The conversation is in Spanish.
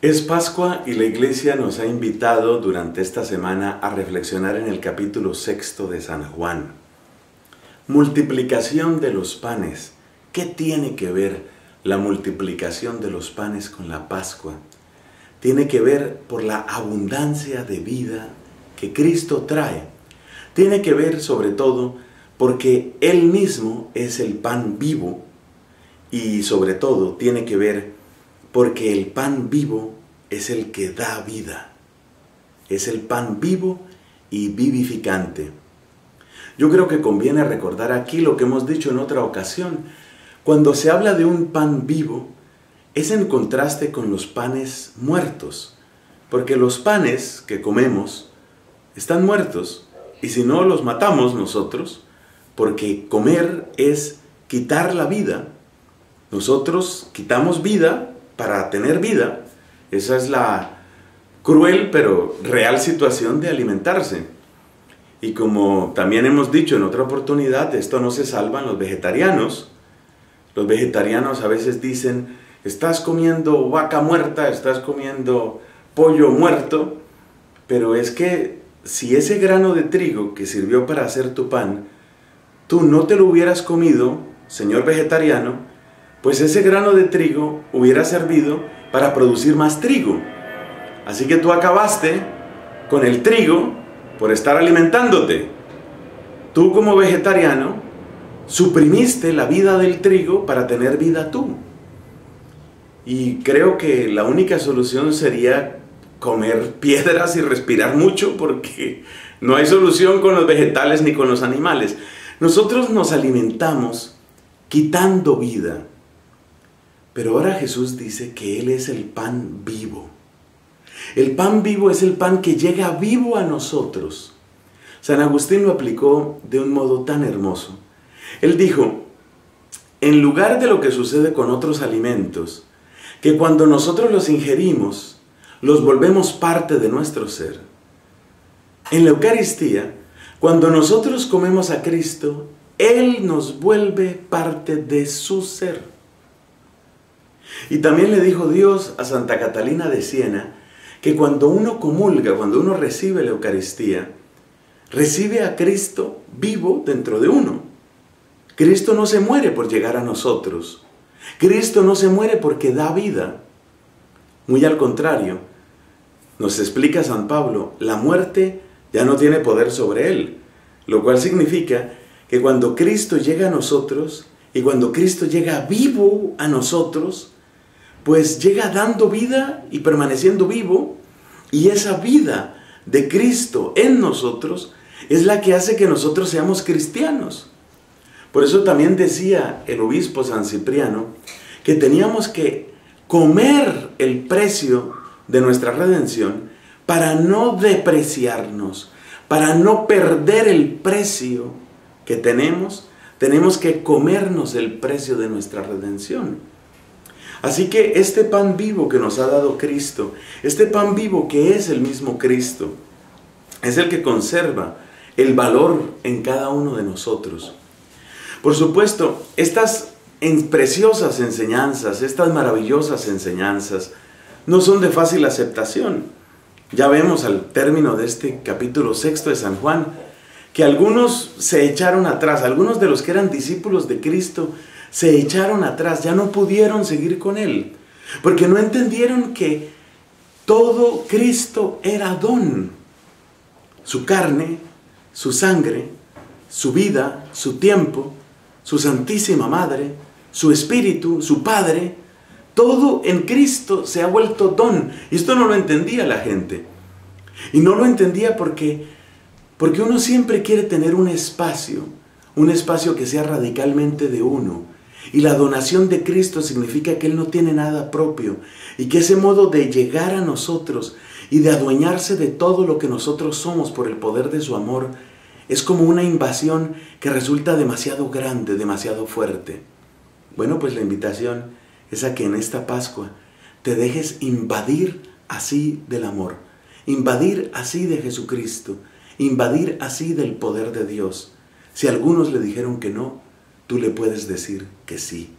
Es Pascua y la Iglesia nos ha invitado durante esta semana a reflexionar en el capítulo sexto de San Juan. Multiplicación de los panes. ¿Qué tiene que ver la multiplicación de los panes con la Pascua? Tiene que ver por la abundancia de vida que Cristo trae. Tiene que ver sobre todo porque Él mismo es el pan vivo y sobre todo tiene que ver porque el pan vivo es el que da vida. Es el pan vivo y vivificante. Yo creo que conviene recordar aquí lo que hemos dicho en otra ocasión. Cuando se habla de un pan vivo, es en contraste con los panes muertos, porque los panes que comemos están muertos, y si no los matamos nosotros, porque comer es quitar la vida, nosotros quitamos vida para tener vida. Esa es la cruel pero real situación de alimentarse. Y como también hemos dicho en otra oportunidad, esto no se salvan los vegetarianos. Los vegetarianos a veces dicen, estás comiendo vaca muerta, estás comiendo pollo muerto, pero es que si ese grano de trigo que sirvió para hacer tu pan, tú no te lo hubieras comido, señor vegetariano, pues ese grano de trigo hubiera servido para producir más trigo. Así que tú acabaste con el trigo por estar alimentándote. Tú como vegetariano suprimiste la vida del trigo para tener vida tú. Y creo que la única solución sería comer piedras y respirar mucho porque no hay solución con los vegetales ni con los animales. Nosotros nos alimentamos quitando vida. Pero ahora Jesús dice que Él es el pan vivo. El pan vivo es el pan que llega vivo a nosotros. San Agustín lo aplicó de un modo tan hermoso. Él dijo, en lugar de lo que sucede con otros alimentos, que cuando nosotros los ingerimos, los volvemos parte de nuestro ser. En la Eucaristía, cuando nosotros comemos a Cristo, Él nos vuelve parte de su ser. Y también le dijo Dios a Santa Catalina de Siena que cuando uno comulga, cuando uno recibe la Eucaristía, recibe a Cristo vivo dentro de uno. Cristo no se muere por llegar a nosotros. Cristo no se muere porque da vida. Muy al contrario, nos explica San Pablo, la muerte ya no tiene poder sobre él, lo cual significa que cuando Cristo llega a nosotros y cuando Cristo llega vivo a nosotros, pues llega dando vida y permaneciendo vivo, y esa vida de Cristo en nosotros es la que hace que nosotros seamos cristianos. Por eso también decía el obispo San Cipriano que teníamos que comer el precio de nuestra redención para no depreciarnos, para no perder el precio que tenemos, tenemos que comernos el precio de nuestra redención. Así que este pan vivo que nos ha dado Cristo, este pan vivo que es el mismo Cristo, es el que conserva el valor en cada uno de nosotros. Por supuesto, estas preciosas enseñanzas, estas maravillosas enseñanzas, no son de fácil aceptación. Ya vemos al término de este capítulo sexto de San Juan que algunos se echaron atrás, algunos de los que eran discípulos de Cristo se echaron atrás, ya no pudieron seguir con él, porque no entendieron que todo Cristo era don. Su carne, su sangre, su vida, su tiempo, su Santísima Madre, su Espíritu, su Padre, todo en Cristo se ha vuelto don. Y esto no lo entendía la gente. Y no lo entendía porque, porque uno siempre quiere tener un espacio, un espacio que sea radicalmente de uno, y la donación de Cristo significa que Él no tiene nada propio y que ese modo de llegar a nosotros y de adueñarse de todo lo que nosotros somos por el poder de su amor es como una invasión que resulta demasiado grande, demasiado fuerte. Bueno, pues la invitación es a que en esta Pascua te dejes invadir así del amor, invadir así de Jesucristo, invadir así del poder de Dios. Si algunos le dijeron que no, tú le puedes decir que sí.